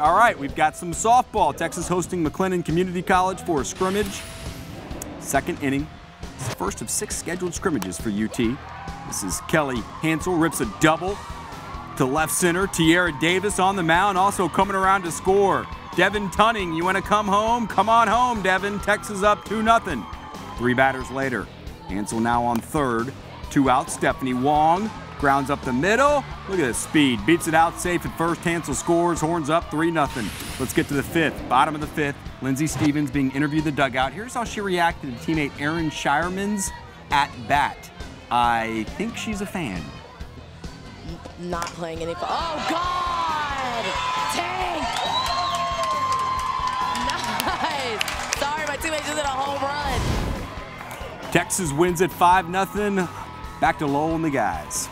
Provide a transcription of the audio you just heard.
All right, we've got some softball. Texas hosting McLennan Community College for a scrimmage. Second inning. First of six scheduled scrimmages for UT. This is Kelly Hansel, rips a double to left center. Tiarra Davis on the mound, also coming around to score. Devin Tunning, you want to come home? Come on home, Devin. Texas up 2 0. Three batters later. Hansel now on third. Two out. Stephanie Wong grounds up the middle. Look at the speed. Beats it out safe at first. Hansel scores. Horns up 3 0. Let's get to the fifth. Bottom of the fifth. Lindsey Stephens being interviewed in the dugout. Here's how she reacted to teammate Aaron Shireman's at bat. I think she's a fan. Not playing any. Oh, God! Tank! Nice! Sorry, my teammate just hit a home run. Texas wins at 5 0. Back to Lowell and the guys.